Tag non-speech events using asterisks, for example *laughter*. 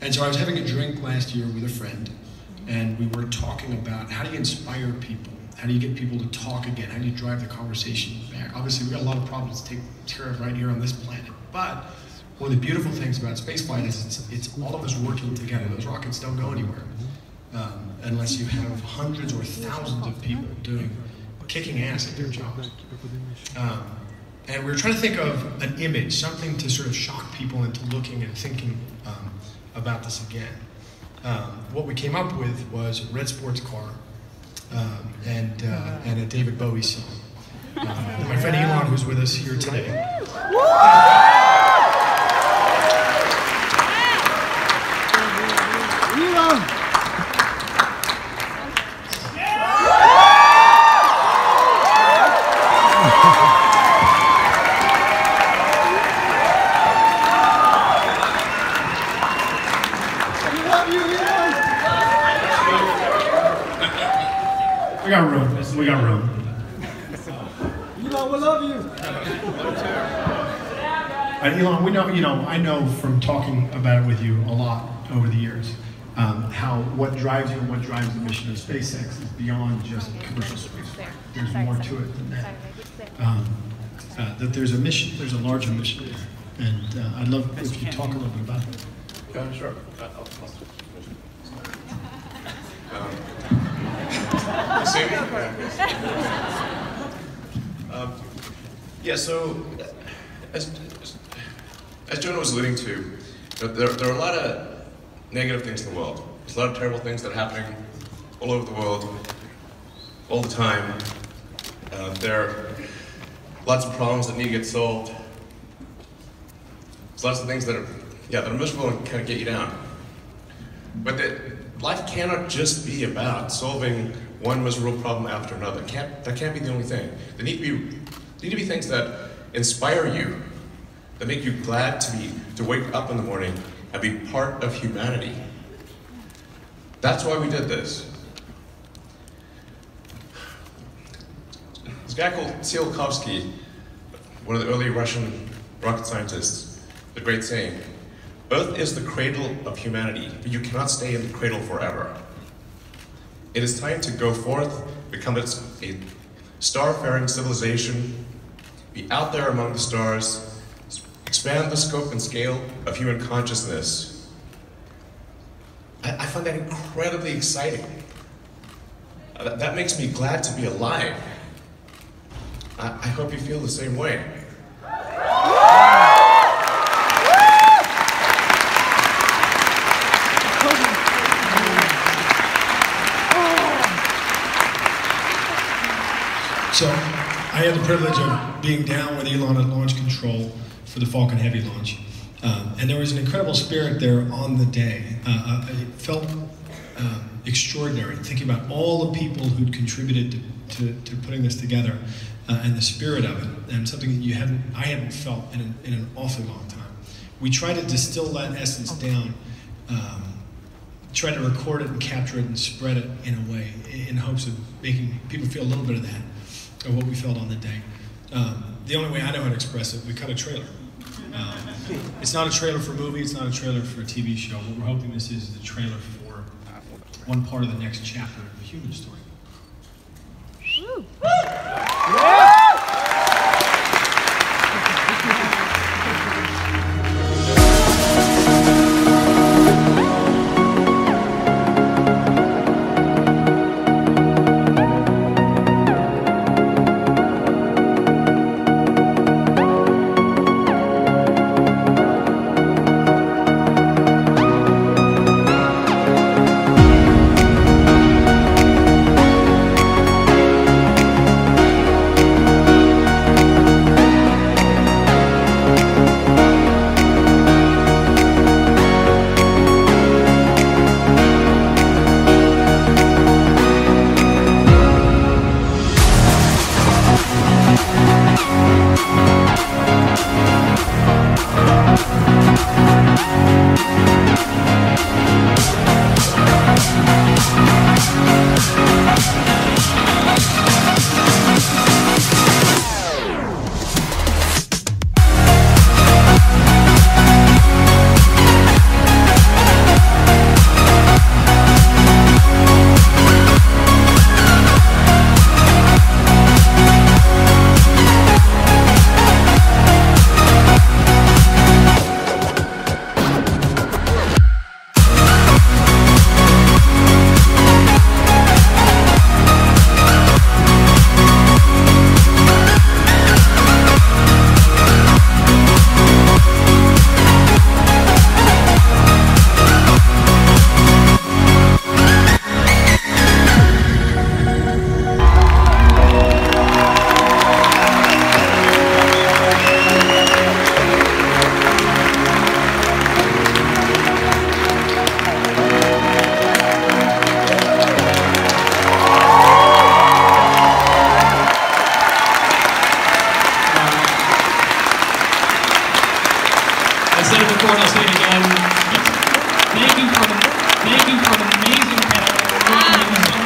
And so I was having a drink last year with a friend, and we were talking about how do you inspire people? How do you get people to talk again? How do you drive the conversation back? Obviously, we've got a lot of problems to take care of right here on this planet, but one of the beautiful things about spaceflight is it's, it's all of us working together. Those rockets don't go anywhere um, unless you have hundreds or thousands of people doing kicking ass at their jobs. Um, and we were trying to think of an image, something to sort of shock people into looking and thinking um, about this again. Um, what we came up with was a red sports car um, and, uh, and a David Bowie song. Uh, my friend Elon, who's with us here today. Got room. We got room. Elon, we love you. Uh, Elon, we know, you know, I know from talking about it with you a lot over the years, um, how what drives you and what drives the mission of SpaceX is beyond just commercial space. There's more to it than that. Um, uh, that there's a mission, there's a larger mission there. And uh, I'd love if you talk a little bit about it. Yeah, sure. I'll- I'll- Um, *laughs* See me? *laughs* Um, Yeah, so, as, as Jonah was alluding to, there, there are a lot of negative things in the world. There's a lot of terrible things that are happening all over the world, all the time. Uh, there are lots of problems that need to get solved. There's lots of things that are, yeah, that are miserable and kind of get you down. But that life cannot just be about solving one miserable problem after another. Can't, that can't be the only thing. There need to be, need to be things that inspire you, that make you glad to be to wake up in the morning and be part of humanity. That's why we did this. This guy called Tsiolkovsky, one of the early Russian rocket scientists, the great saying, Earth is the cradle of humanity, but you cannot stay in the cradle forever. It is time to go forth, become a star-faring civilization, be out there among the stars, expand the scope and scale of human consciousness. I, I find that incredibly exciting. Uh, that, that makes me glad to be alive. I, I hope you feel the same way. So I had the privilege of being down with Elon at launch control for the Falcon Heavy launch. Um, and there was an incredible spirit there on the day. Uh, uh, it felt um, extraordinary, thinking about all the people who'd contributed to, to, to putting this together uh, and the spirit of it, and something that you hadn't, I hadn't felt in an, in an awfully long time. We tried to distill that essence down, um, try to record it and capture it and spread it in a way, in hopes of making people feel a little bit of that, of what we felt on the day. Um, the only way I know how to express it, we cut a trailer. Um, it's not a trailer for a movie, it's not a trailer for a TV show. What we're hoping this is the trailer for one part of the next chapter of the human story. Yeah. say before I'll say it again, thank you for, the, thank you for an amazing panel.